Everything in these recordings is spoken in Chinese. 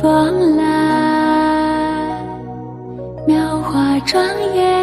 风来。描画庄严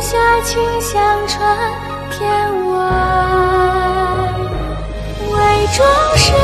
下，清香传天外，为众生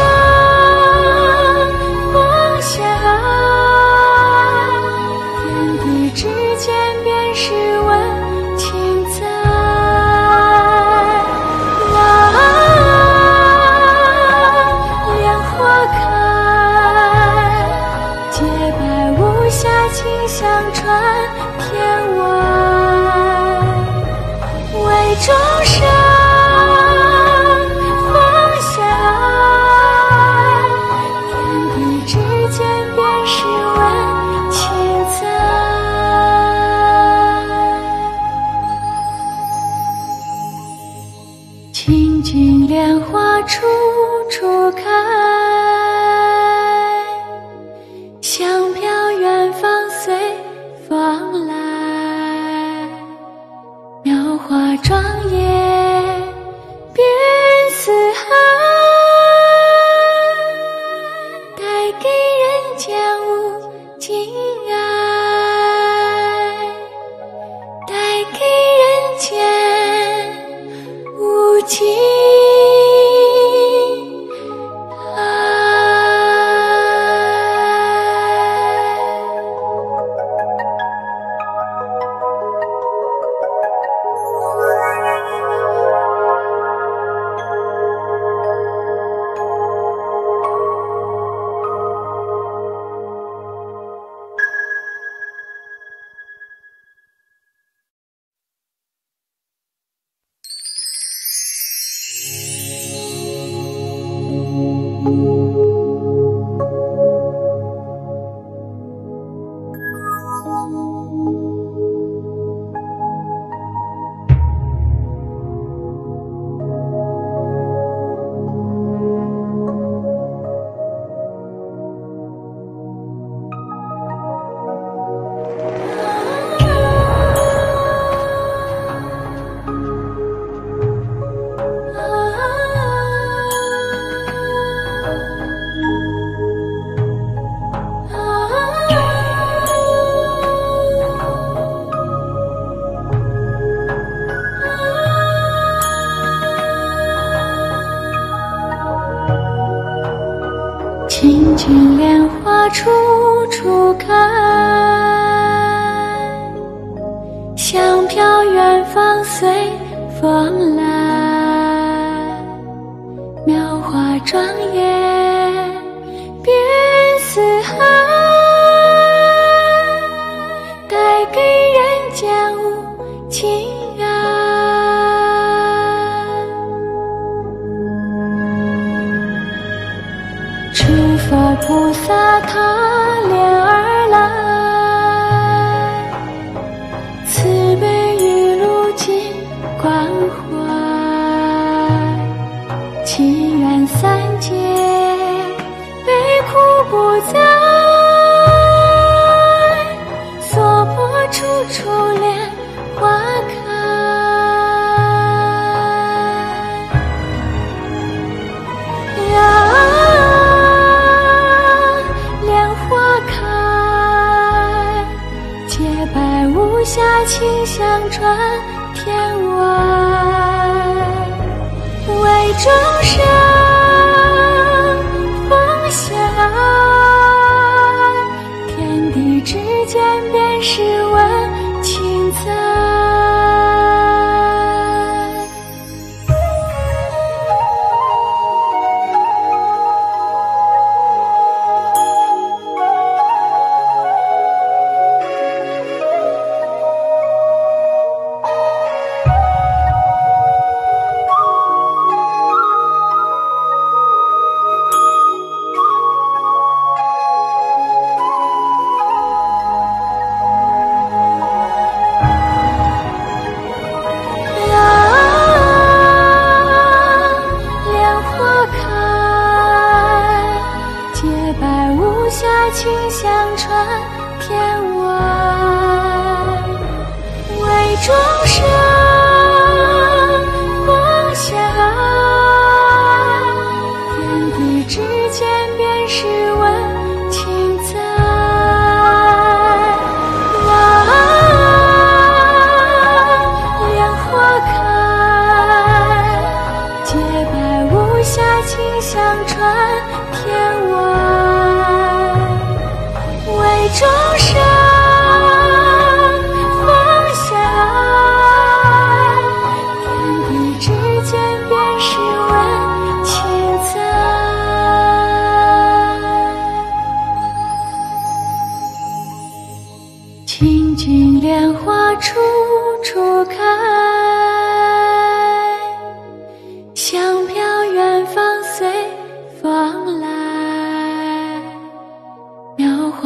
众生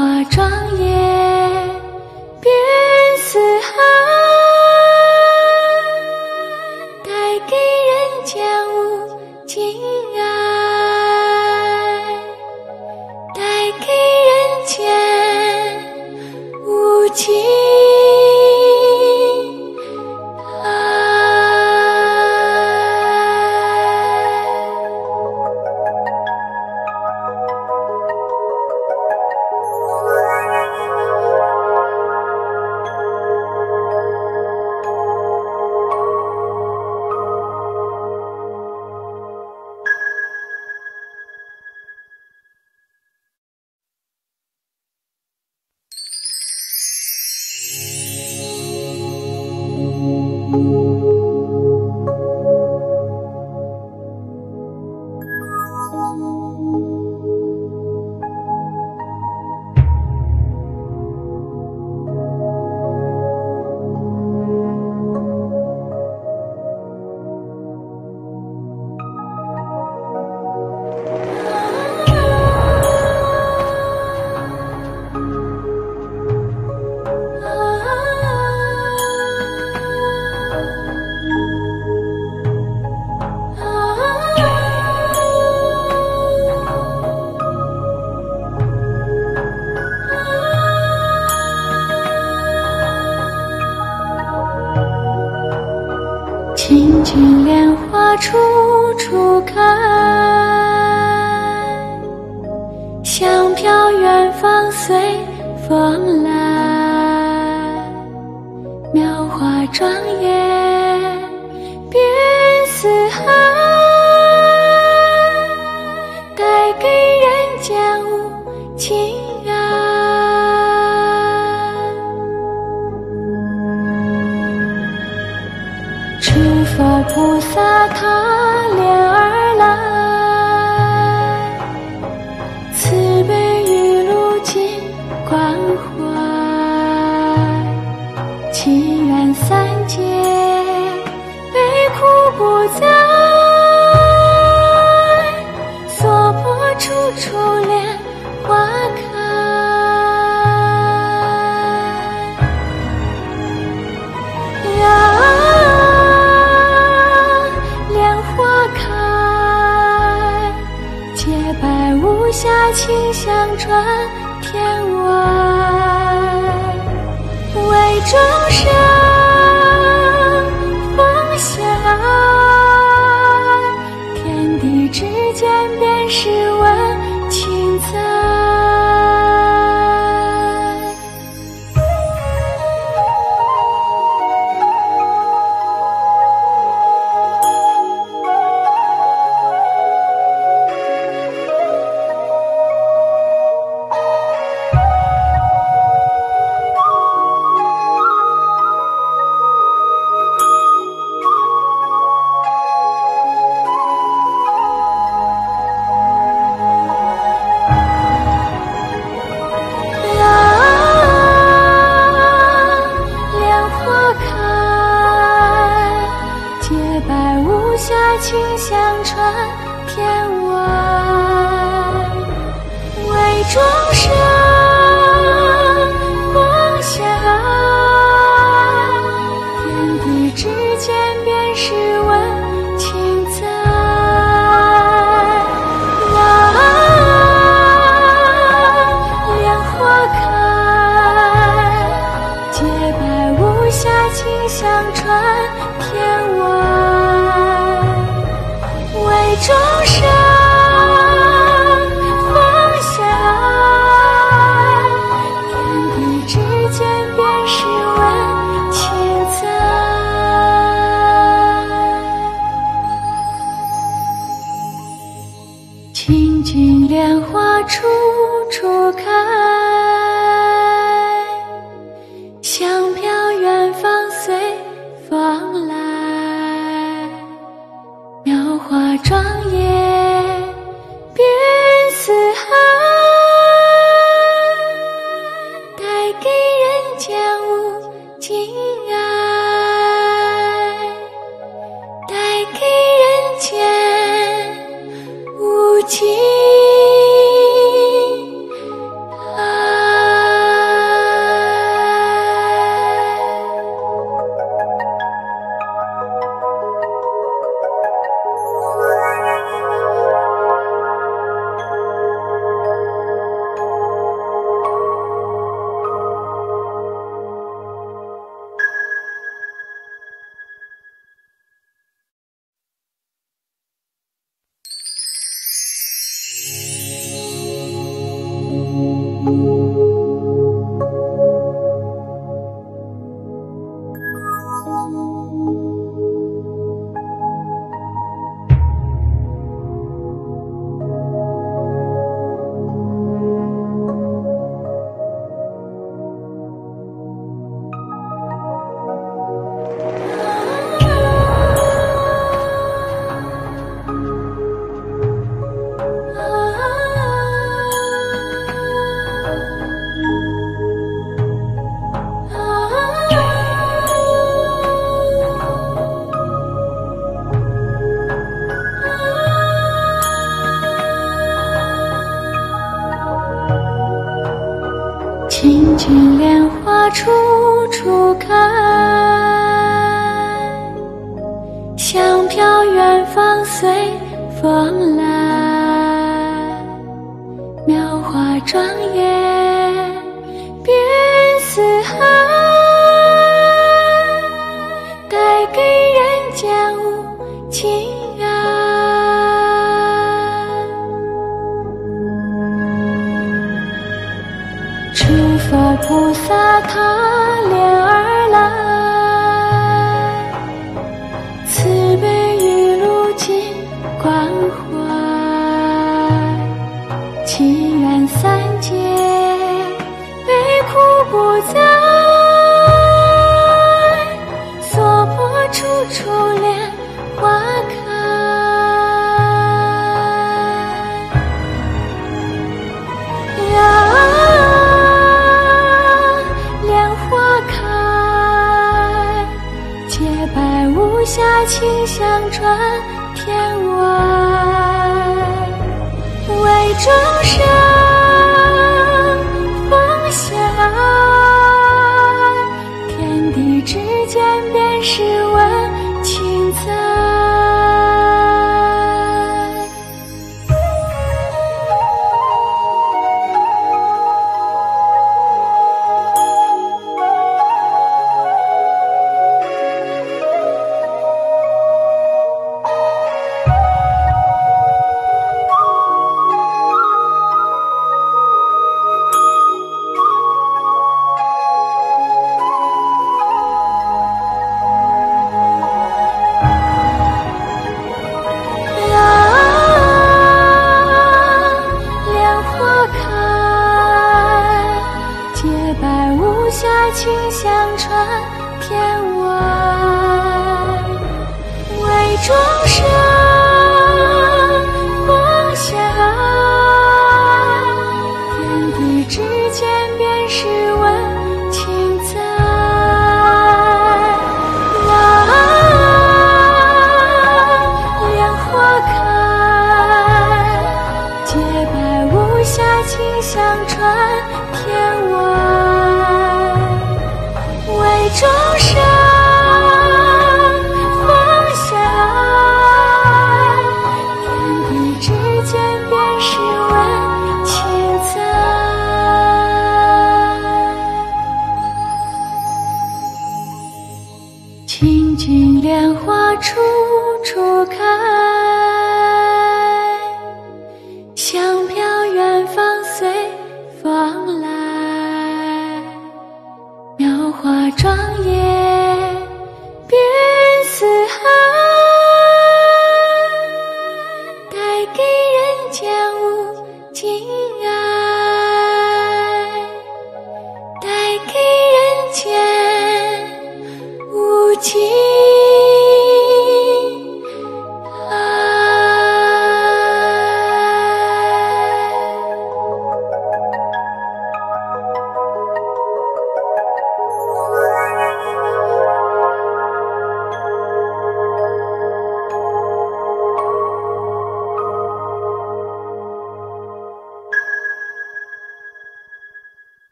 我庄严见便是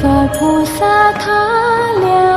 佛菩萨他俩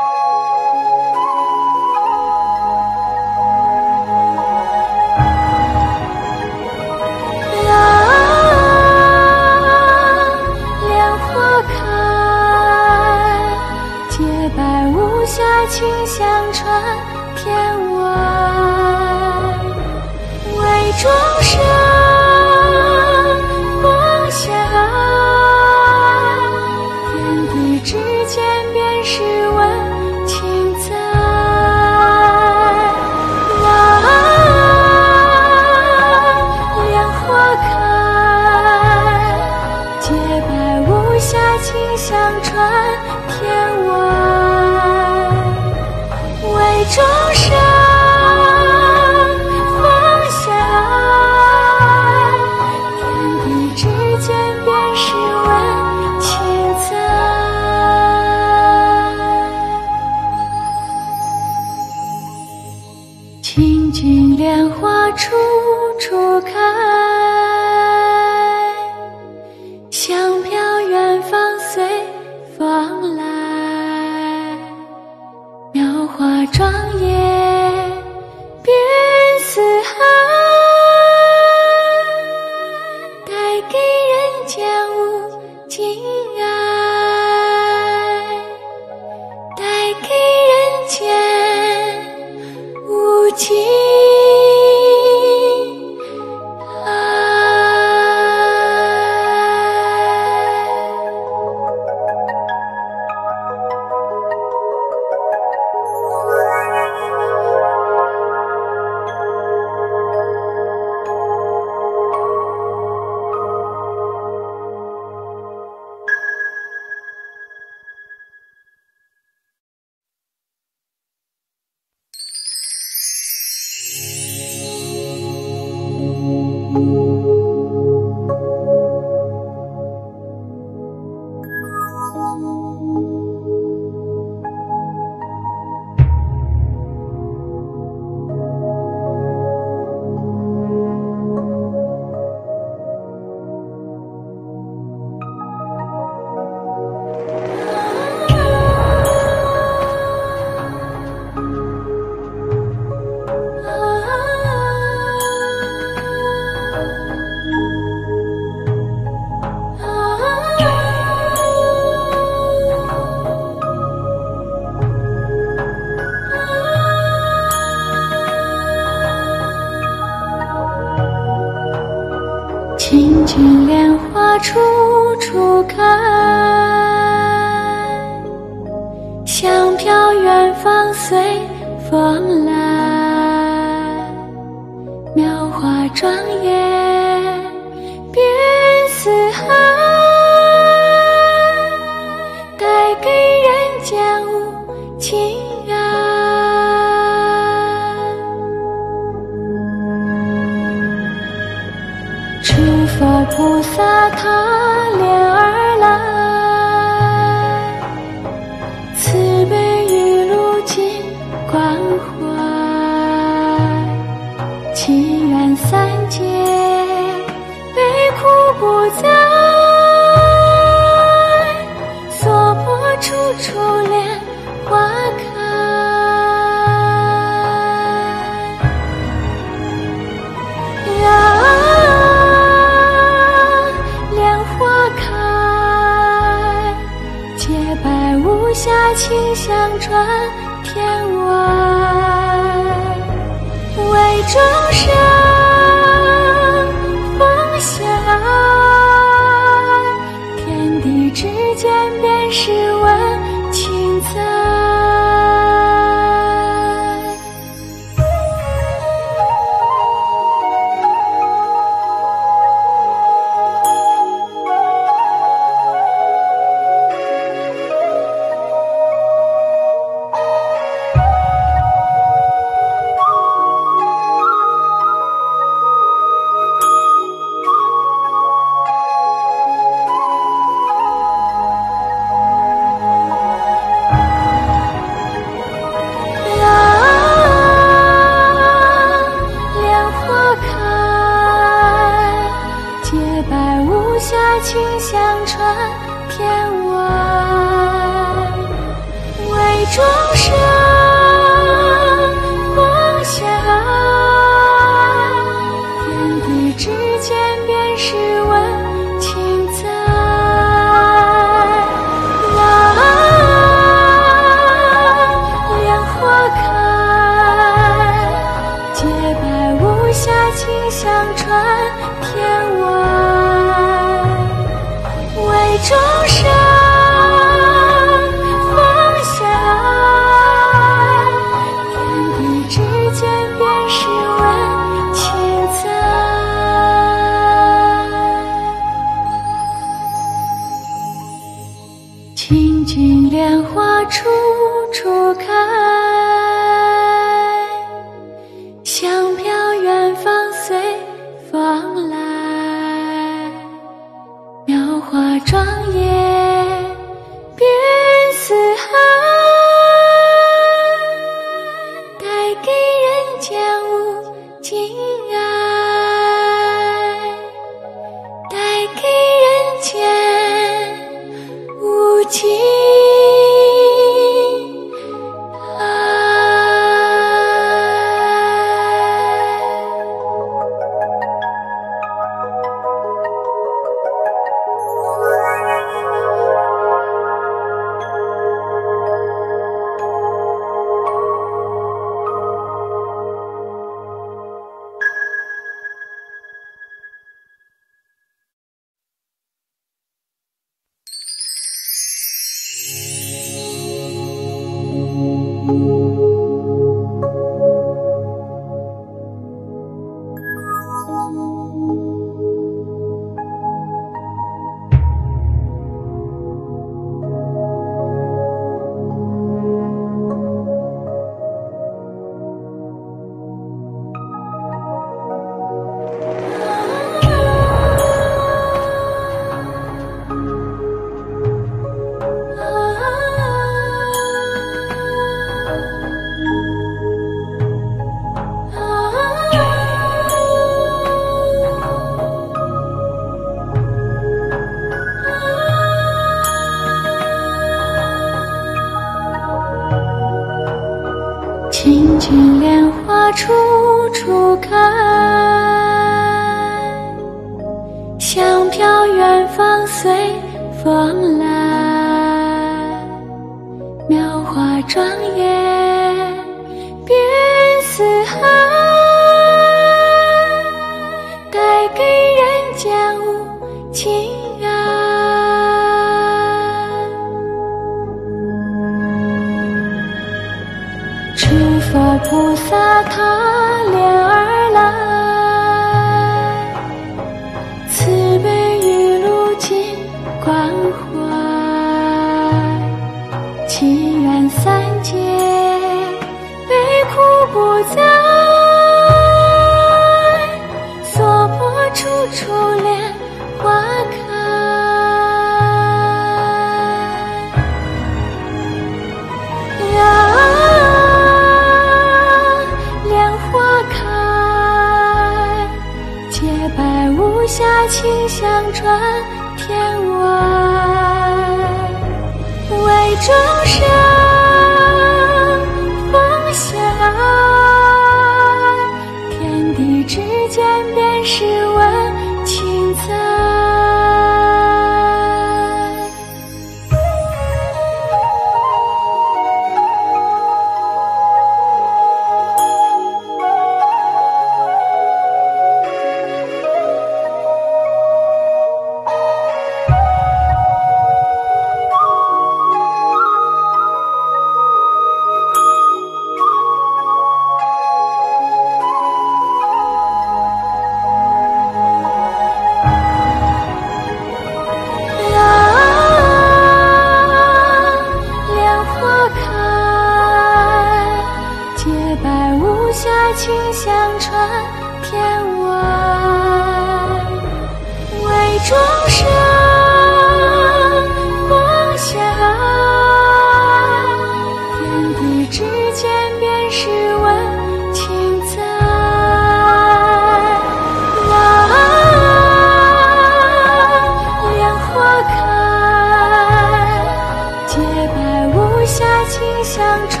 情相传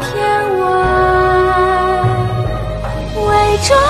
天外为中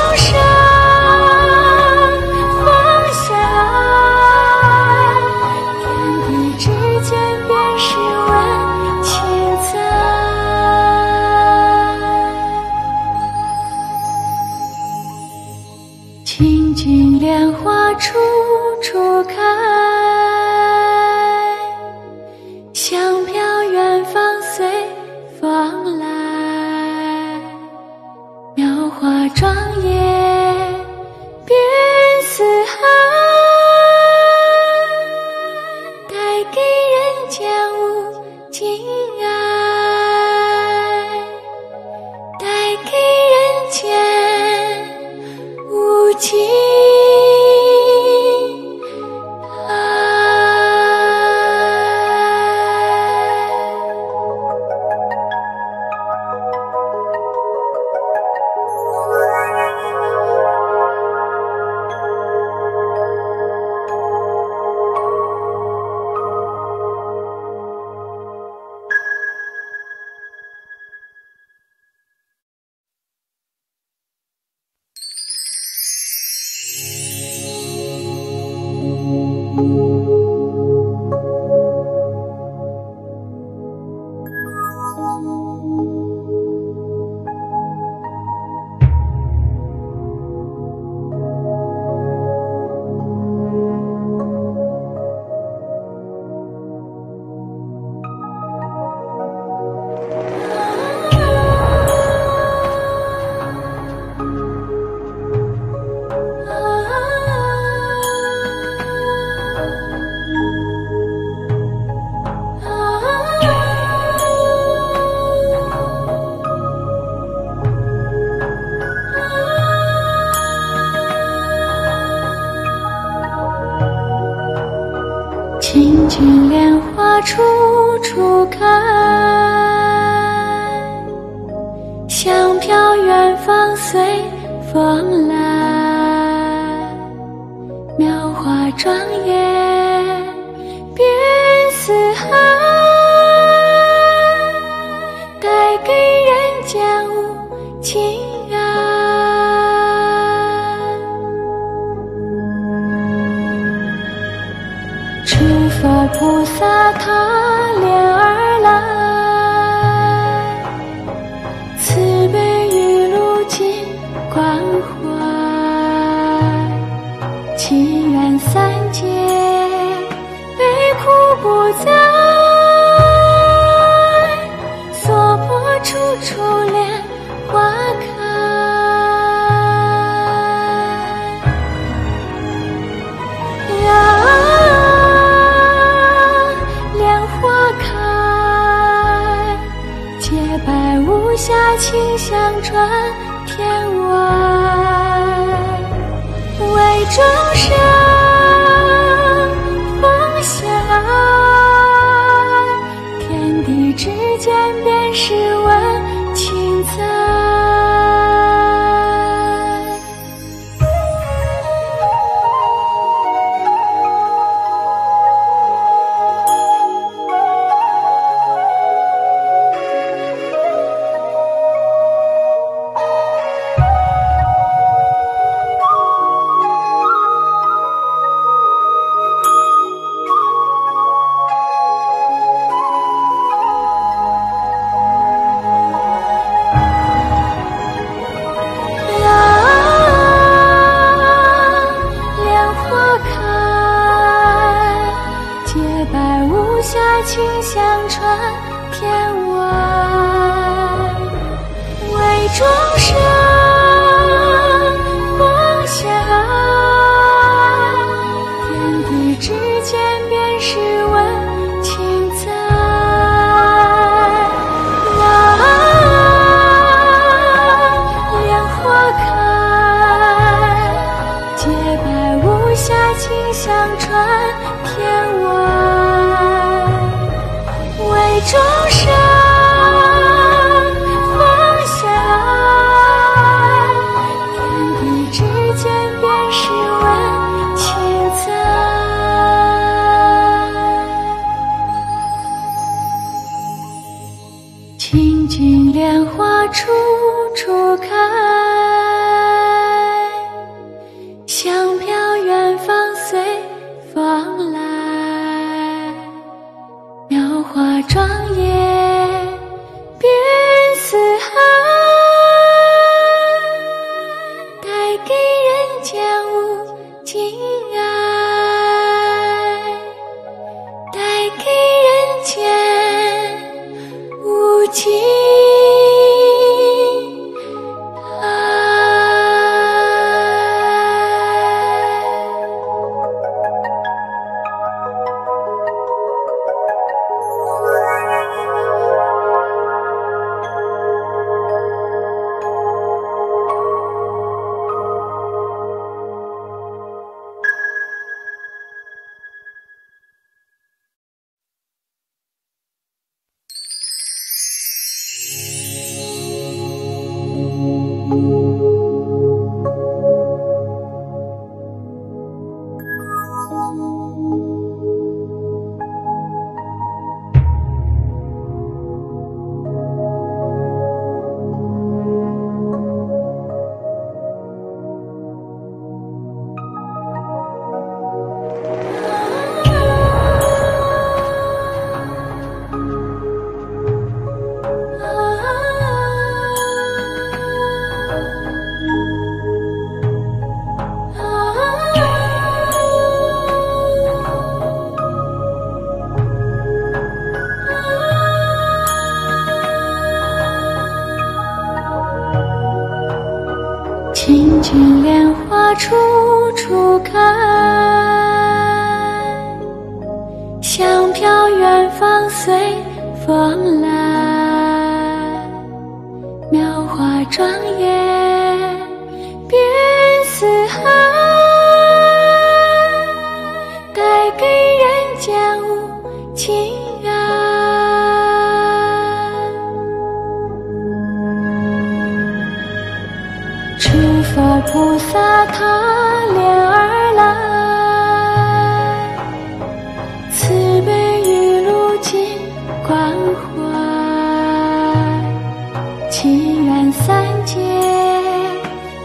界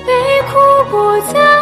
悲苦不再，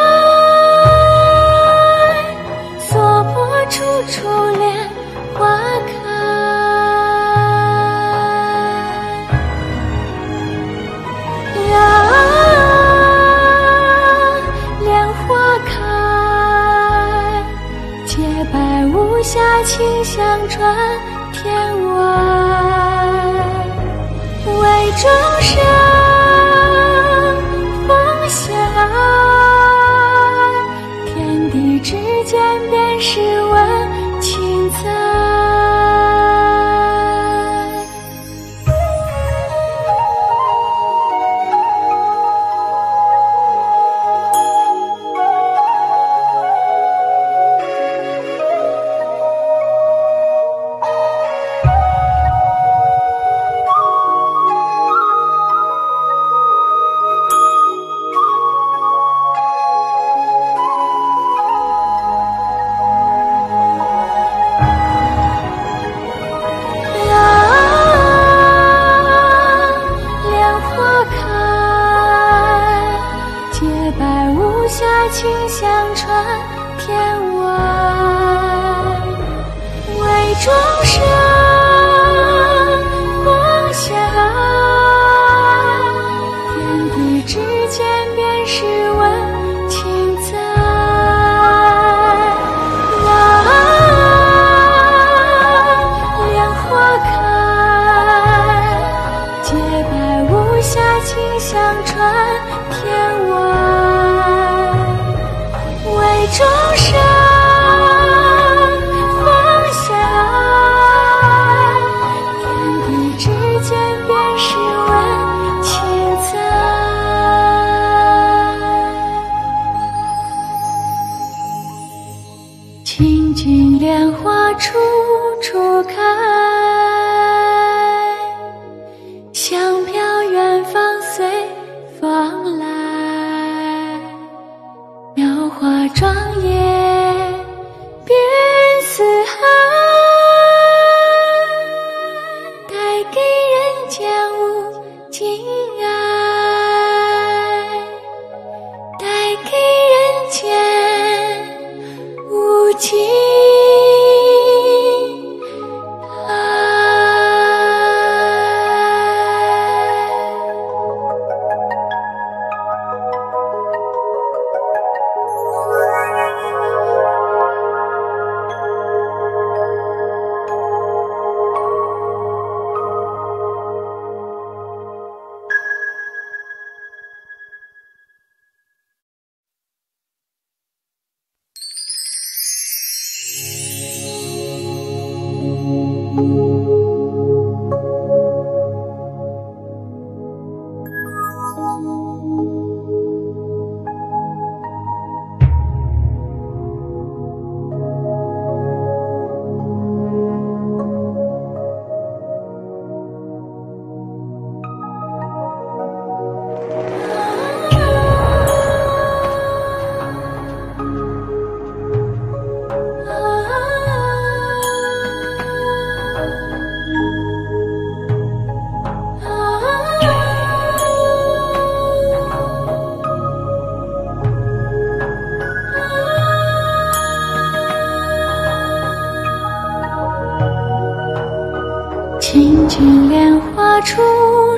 金莲花处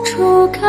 处开，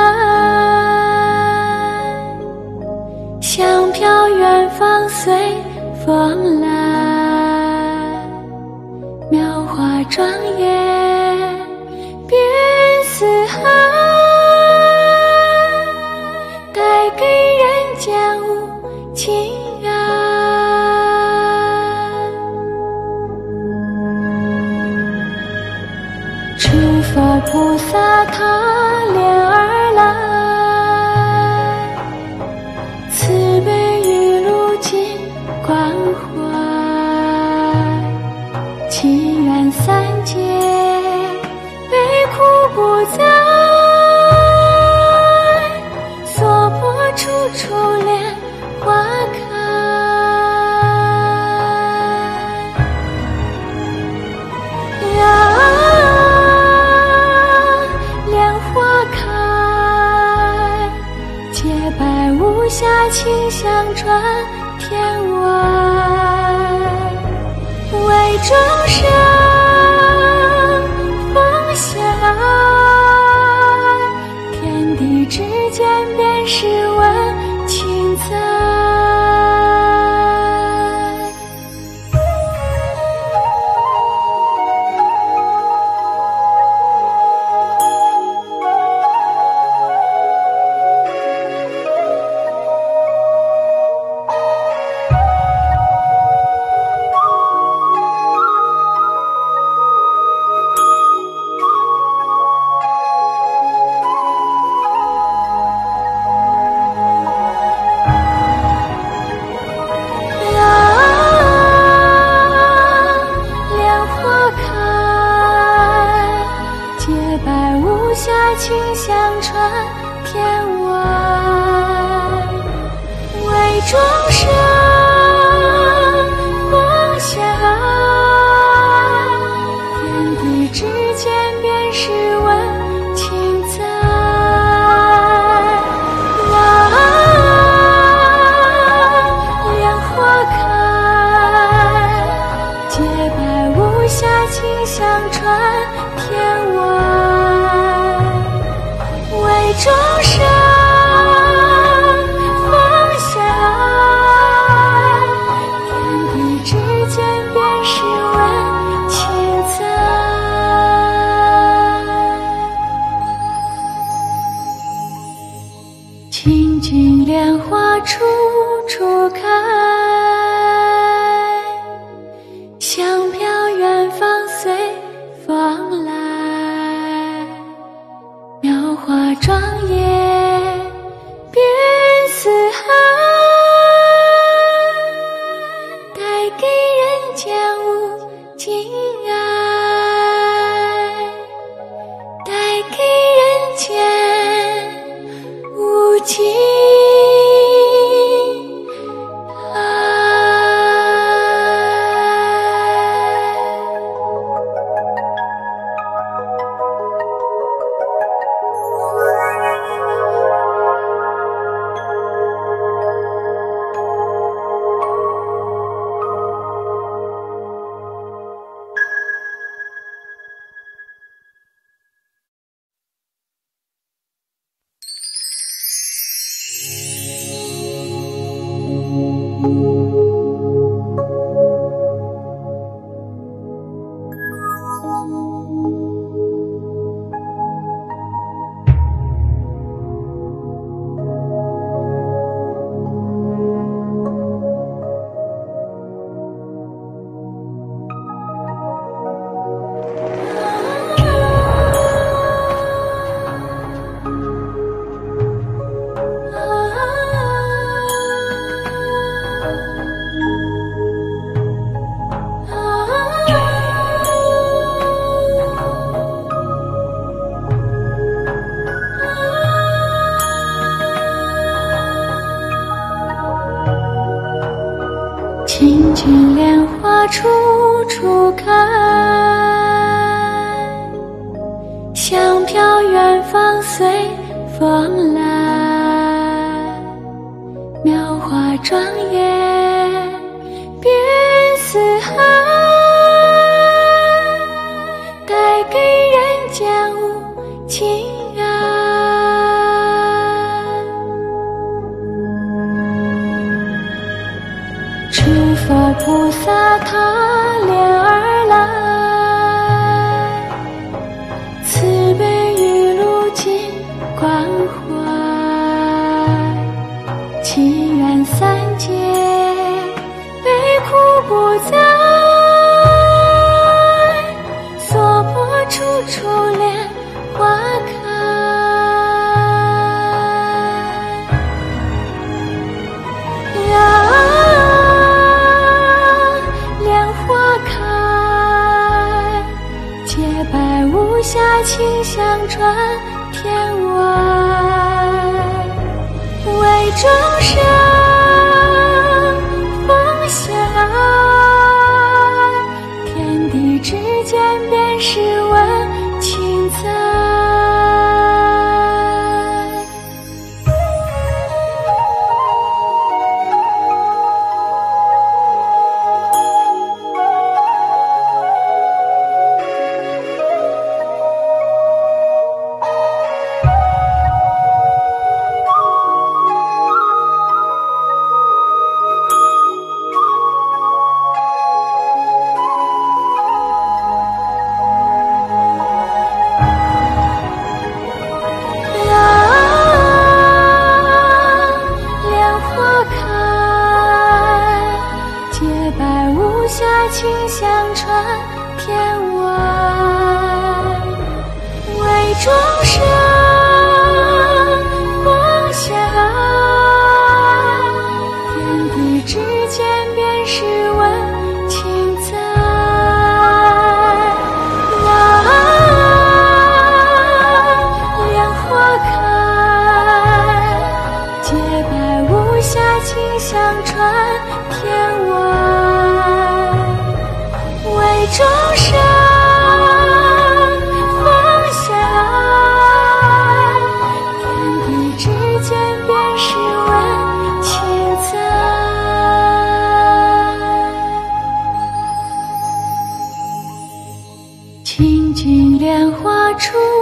出。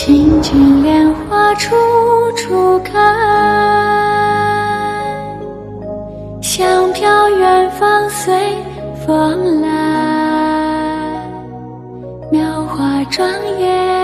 清净莲花处处开香飘远方随风来描画庄严